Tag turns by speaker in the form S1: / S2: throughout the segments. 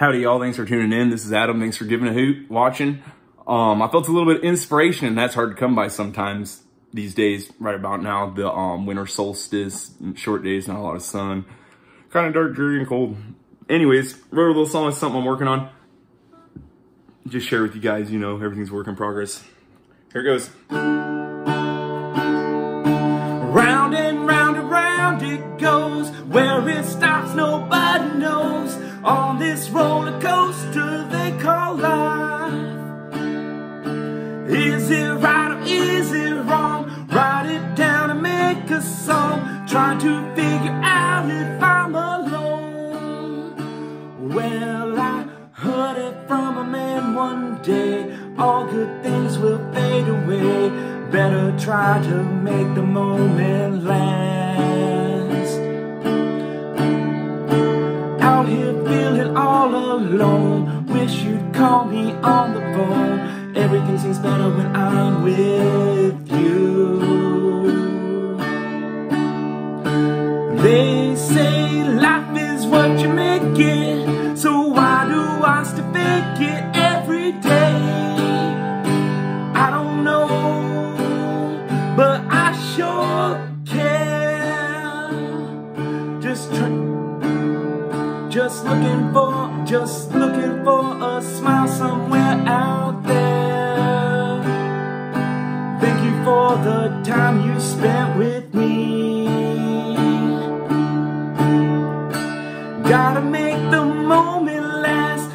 S1: Howdy, y'all. Thanks for tuning in. This is Adam. Thanks for giving a hoot, watching. Um, I felt a little bit of inspiration, and that's hard to come by sometimes these days, right about now. The um, winter solstice, short days, not a lot of sun. Kind of dark, dreary, and cold. Anyways, wrote a little song. It's something I'm working on. Just share with you guys, you know, everything's work in progress. Here it goes.
S2: This roller coaster they call life. Is it right or is it wrong? Write it down and make a song. Try to figure out if I'm alone. Well, I heard it from a man one day. All good things will fade away. Better try to make the moment alone. Wish you'd call me on the phone. Everything seems better when I'm with you. They say life is what you make it. So why do I still fake it every day? I don't know, but I sure care. Just try, just looking for, just looking for a smile somewhere out there. Thank you for the time you spent with me. Gotta make the moment last.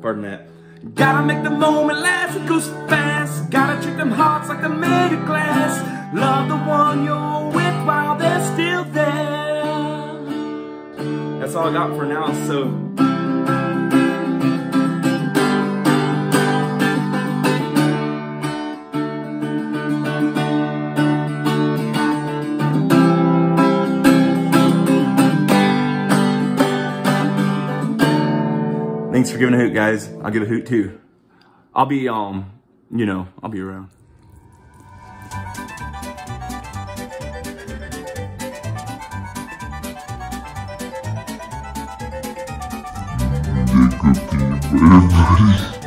S1: Pardon that.
S2: Gotta make the moment last, it goes fast. Gotta treat them hearts like they're made of glass. Love the one you're
S1: That's all I got for now, so Thanks for giving a hoot, guys. I'll give a hoot too. I'll be, um, you know, I'll be around.
S3: Up to you, everybody.